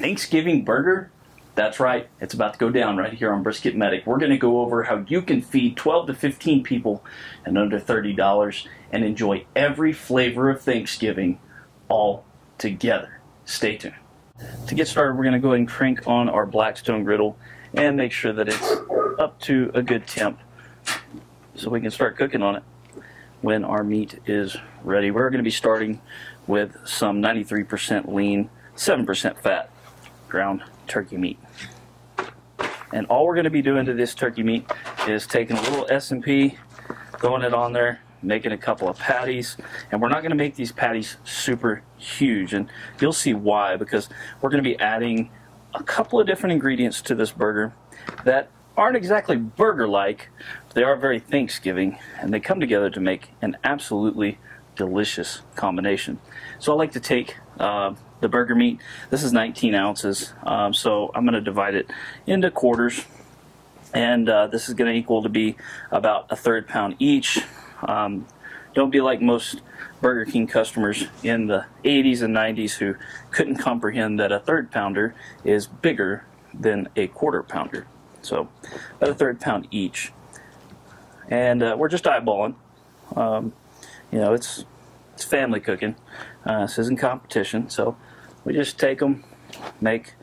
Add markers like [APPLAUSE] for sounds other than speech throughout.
Thanksgiving burger? That's right, it's about to go down right here on Brisket Medic. We're going to go over how you can feed 12 to 15 people and under $30 and enjoy every flavor of Thanksgiving all together. Stay tuned. To get started, we're going to go ahead and crank on our Blackstone griddle and make sure that it's up to a good temp so we can start cooking on it when our meat is ready. We're going to be starting with some 93% lean, 7% fat ground turkey meat. And all we're going to be doing to this turkey meat is taking a little S&P, throwing it on there, making a couple of patties. And we're not going to make these patties super huge. And you'll see why, because we're going to be adding a couple of different ingredients to this burger that aren't exactly burger-like, but they are very Thanksgiving, and they come together to make an absolutely delicious combination. So I like to take uh, the burger meat. This is 19 ounces, um, so I'm going to divide it into quarters. And uh, this is going to equal to be about a third pound each. Um, don't be like most Burger King customers in the 80s and 90s who couldn't comprehend that a third pounder is bigger than a quarter pounder. So about a third pound each. And uh, we're just eyeballing. Um, you know, it's it's family cooking. Uh, this isn't competition, so we just take them, make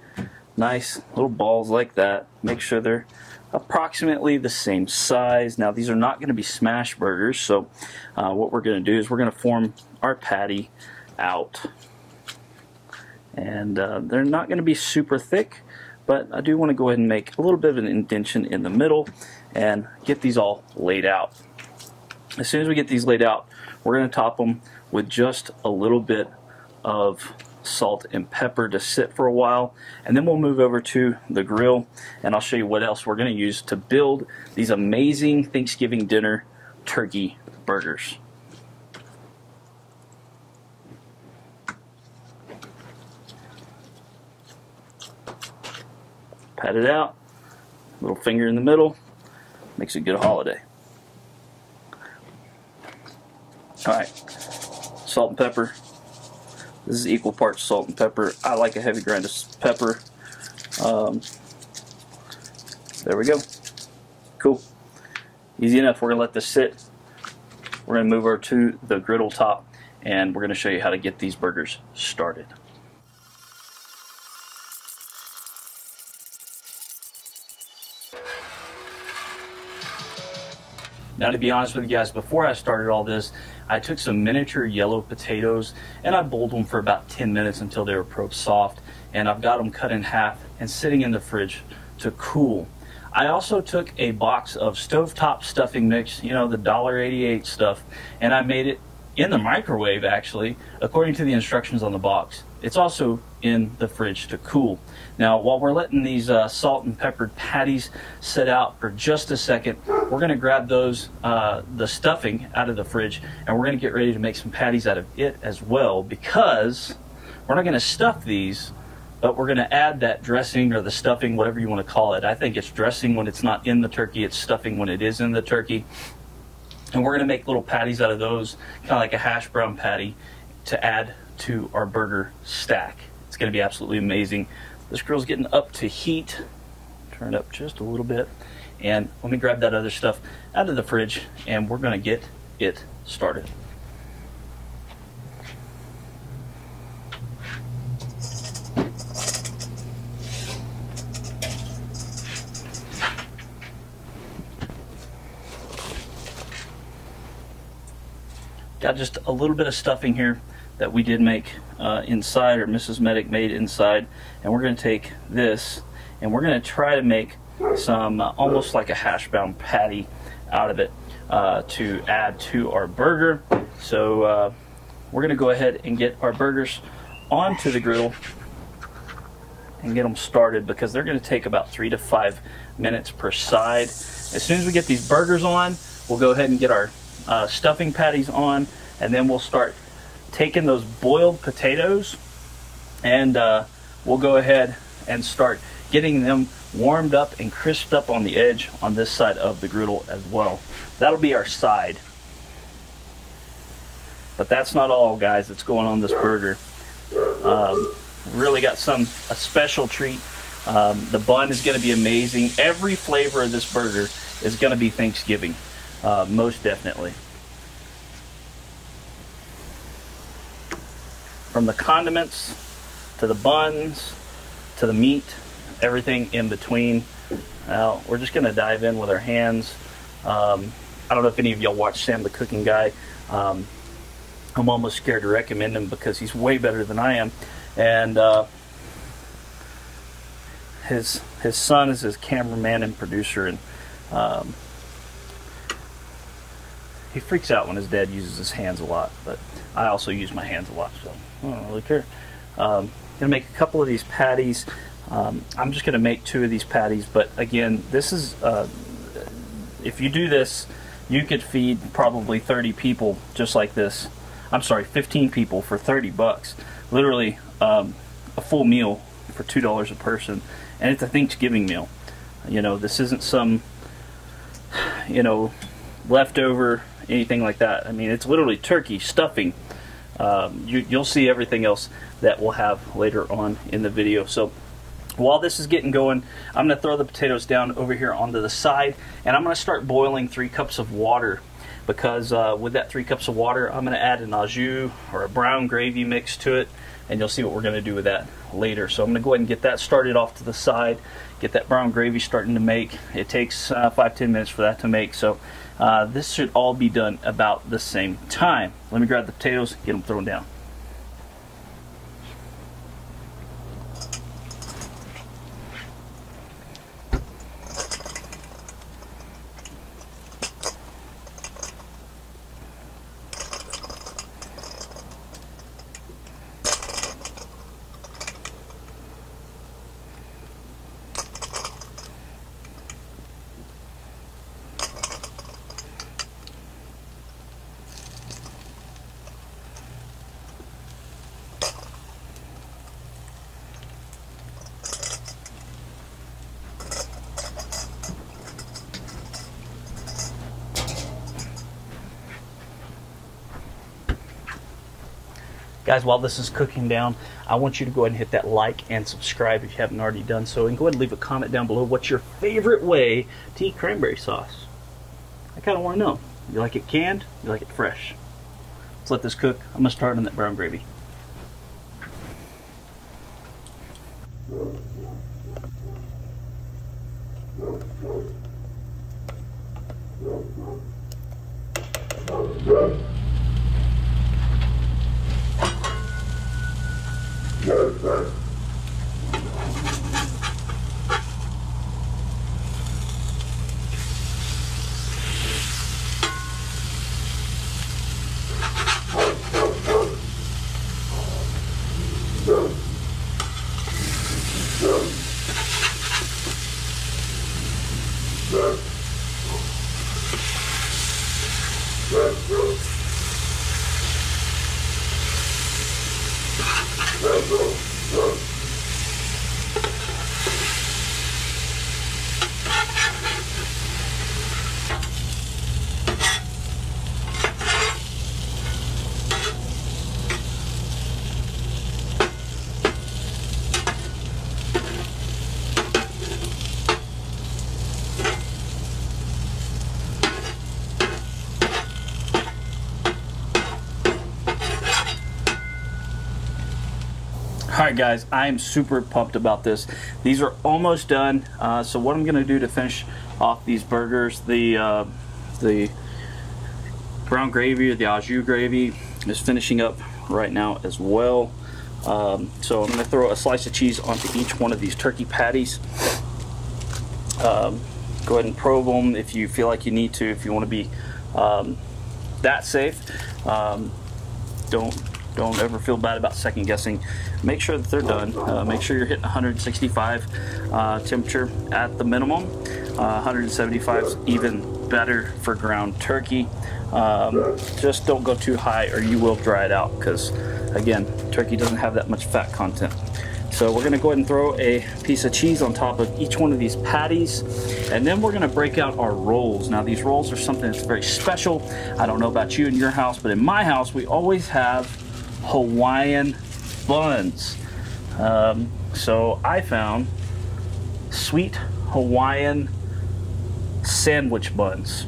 nice little balls like that. Make sure they're approximately the same size. Now these are not going to be smash burgers, so uh, what we're going to do is we're going to form our patty out. And uh, they're not going to be super thick, but I do want to go ahead and make a little bit of an indentation in the middle and get these all laid out. As soon as we get these laid out, we're going to top them with just a little bit of salt and pepper to sit for a while and then we'll move over to the grill and I'll show you what else we're going to use to build these amazing Thanksgiving dinner turkey burgers. Pat it out, little finger in the middle, makes a good holiday. Alright, salt and pepper, this is equal parts salt and pepper. I like a heavy grind of pepper. Um, there we go. Cool. Easy enough. We're going to let this sit. We're going to move over to the griddle top and we're going to show you how to get these burgers started. Now to be honest with you guys, before I started all this, I took some miniature yellow potatoes and I boiled them for about 10 minutes until they were pro soft and I've got them cut in half and sitting in the fridge to cool. I also took a box of stovetop stuffing mix, you know, the $1.88 stuff, and I made it in the microwave actually, according to the instructions on the box. It's also in the fridge to cool. Now, while we're letting these uh, salt and peppered patties sit out for just a second, we're going to grab those, uh, the stuffing out of the fridge, and we're going to get ready to make some patties out of it as well because we're not going to stuff these, but we're going to add that dressing or the stuffing, whatever you want to call it. I think it's dressing when it's not in the turkey, it's stuffing when it is in the turkey. And we're going to make little patties out of those, kind of like a hash brown patty, to add to our burger stack. It's going to be absolutely amazing. This grill's getting up to heat. Turn it up just a little bit. And let me grab that other stuff out of the fridge and we're going to get it started. Got just a little bit of stuffing here that we did make uh, inside or Mrs. Medic made inside and we're going to take this and we're going to try to make some uh, almost like a hash brown patty out of it uh, to add to our burger so uh, we're going to go ahead and get our burgers onto the griddle and get them started because they're going to take about three to five minutes per side as soon as we get these burgers on we'll go ahead and get our uh, stuffing patties on and then we'll start taking those boiled potatoes and uh, we'll go ahead and start getting them warmed up and crisped up on the edge on this side of the griddle as well. That'll be our side. But that's not all, guys, that's going on this burger. Um, really got some a special treat. Um, the bun is going to be amazing. Every flavor of this burger is going to be Thanksgiving, uh, most definitely. From the condiments to the buns to the meat, everything in between. Now we're just to dive in with our hands. Um, I don't know if any of y'all watch Sam the Cooking Guy. Um, I'm almost scared to recommend him because he's way better than I am. And uh, his his son is his cameraman and producer, and um, he freaks out when his dad uses his hands a lot. But I also use my hands a lot, so I don't really care. Um, gonna make a couple of these patties. Um, I'm just gonna make two of these patties, but again, this is uh, if you do this, you could feed probably 30 people just like this. I'm sorry, 15 people for 30 bucks. Literally um, a full meal for two dollars a person, and it's a Thanksgiving meal. You know, this isn't some you know leftover anything like that. I mean, it's literally turkey stuffing. Um, you, you'll see everything else that we'll have later on in the video. So while this is getting going, I'm going to throw the potatoes down over here onto the side, and I'm going to start boiling three cups of water because uh, with that three cups of water, I'm going to add an au jus or a brown gravy mix to it, and you'll see what we're going to do with that later. So I'm going to go ahead and get that started off to the side, get that brown gravy starting to make. It takes uh, five ten minutes for that to make, so uh, this should all be done about the same time. Let me grab the potatoes, get them thrown down. Guys, while this is cooking down, I want you to go ahead and hit that like and subscribe if you haven't already done so. And go ahead and leave a comment down below what's your favorite way to eat cranberry sauce. I kind of want to know. You like it canned? You like it fresh? Let's let this cook. I'm going to start on that brown gravy right, guys, I am super pumped about this. These are almost done. Uh, so what I'm going to do to finish off these burgers, the uh, the brown gravy or the au jus gravy is finishing up right now as well. Um, so I'm to throw a slice of cheese onto each one of these turkey patties. Um, go ahead and probe them if you feel like you need to, if you want to be um, that safe. Um, don't don't ever feel bad about second guessing. Make sure that they're done. Uh, make sure you're hitting 165 uh, temperature at the minimum. Uh, 175 is even better for ground turkey. Um, just don't go too high or you will dry it out because again, turkey doesn't have that much fat content. So we're gonna go ahead and throw a piece of cheese on top of each one of these patties. And then we're gonna break out our rolls. Now these rolls are something that's very special. I don't know about you in your house, but in my house, we always have Hawaiian buns. Um, so I found sweet Hawaiian sandwich buns.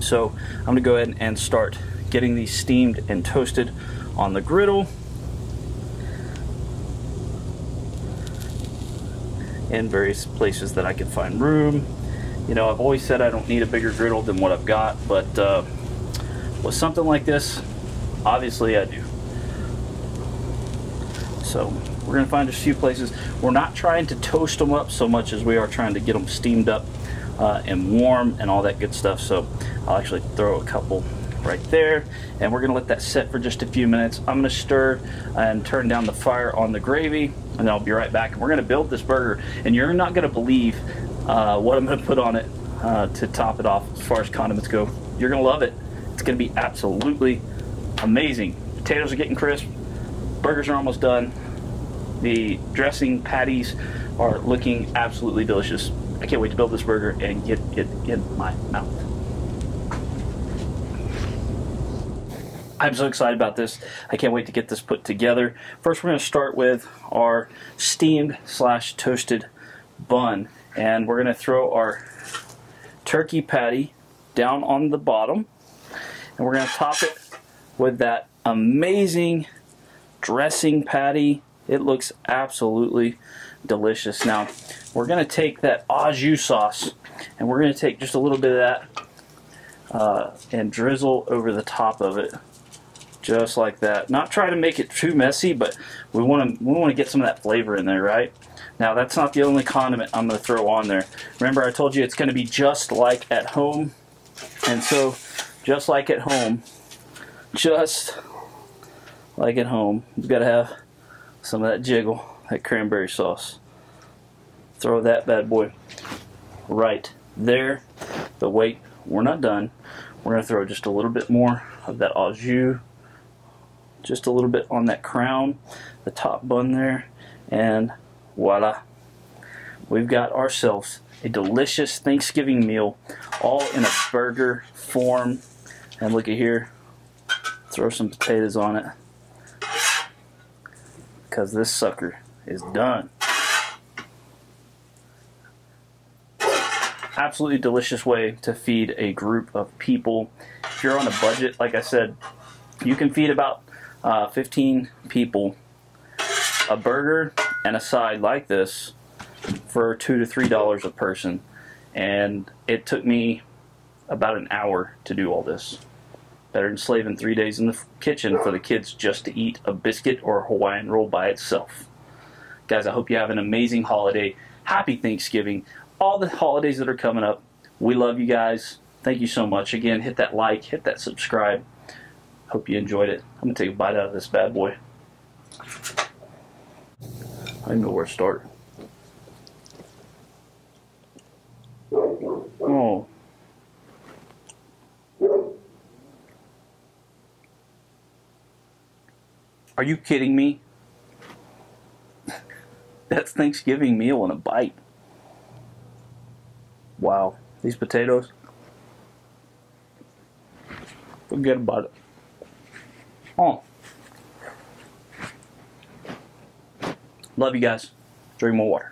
So I'm gonna go ahead and start getting these steamed and toasted on the griddle. In various places that I can find room. You know, I've always said I don't need a bigger griddle than what I've got, but uh, with something like this, obviously I do. So we're gonna find a few places. We're not trying to toast them up so much as we are trying to get them steamed up uh, and warm and all that good stuff. So I'll actually throw a couple right there and we're gonna let that set for just a few minutes. I'm gonna stir and turn down the fire on the gravy and I'll be right back. And we're gonna build this burger and you're not gonna believe uh, what I'm gonna put on it uh, to top it off as far as condiments go. You're gonna love it. It's gonna be absolutely amazing. Potatoes are getting crisp burgers are almost done the dressing patties are looking absolutely delicious I can't wait to build this burger and get it in my mouth I'm so excited about this. I can't wait to get this put together. First, we're going to start with our steamed slash toasted bun. And we're going to throw our turkey patty down on the bottom. And we're going to top it with that amazing dressing patty. It looks absolutely delicious. Now, we're going to take that au jus sauce and we're going to take just a little bit of that uh, and drizzle over the top of it just like that. Not try to make it too messy, but we want to we want to get some of that flavor in there, right? Now that's not the only condiment I'm going to throw on there. Remember I told you it's going to be just like at home. And so just like at home, just like at home, you've got to have some of that jiggle, that cranberry sauce. Throw that bad boy right there. But wait, we're not done. We're going to throw just a little bit more of that au jus just a little bit on that crown, the top bun there, and voila. We've got ourselves a delicious Thanksgiving meal all in a burger form. And look at here, throw some potatoes on it because this sucker is done. Absolutely delicious way to feed a group of people. If you're on a budget, like I said, you can feed about uh, 15 people a burger and a side like this for two to three dollars a person and it took me about an hour to do all this better than slaving three days in the kitchen for the kids just to eat a biscuit or a hawaiian roll by itself guys i hope you have an amazing holiday happy thanksgiving all the holidays that are coming up we love you guys thank you so much again hit that like hit that subscribe Hope you enjoyed it. I'm going to take a bite out of this bad boy. I don't know where to start. Oh. Are you kidding me? [LAUGHS] That's Thanksgiving meal in a bite. Wow. These potatoes. Forget about it. Oh. Love you guys. Drink more water.